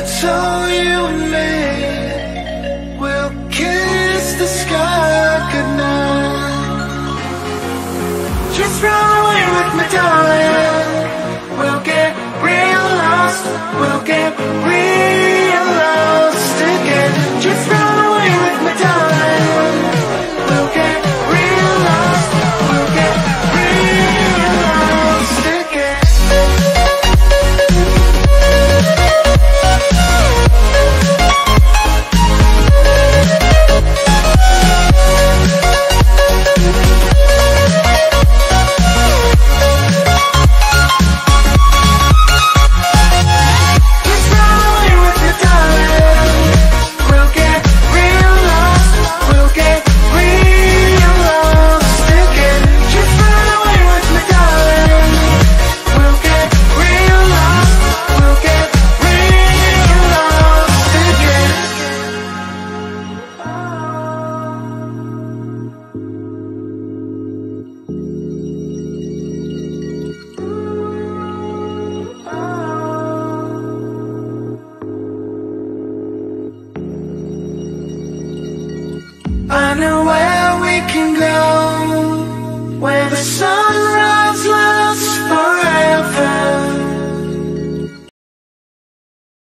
it's all you and me. Just run away with my dog. I know where we can go.